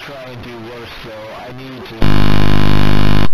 try and do worse though. I need to...